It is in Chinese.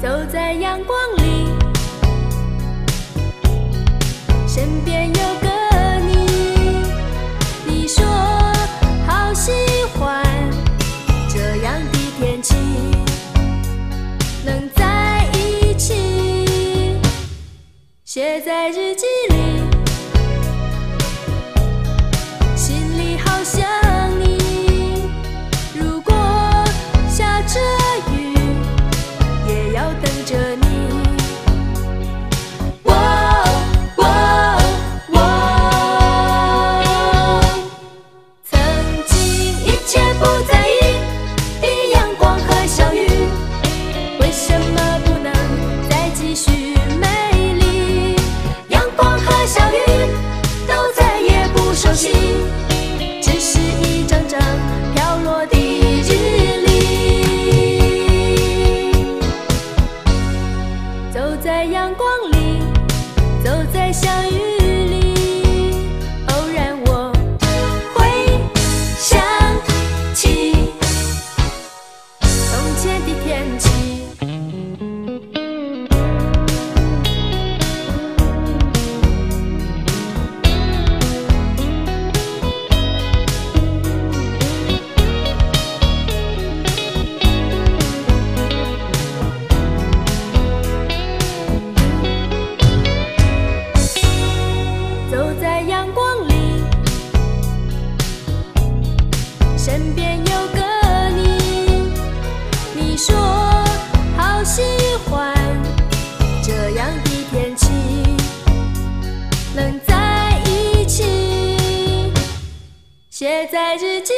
走在阳光里，身边有个你，你说好喜欢这样的天气，能在一起。写在日记里。写在日记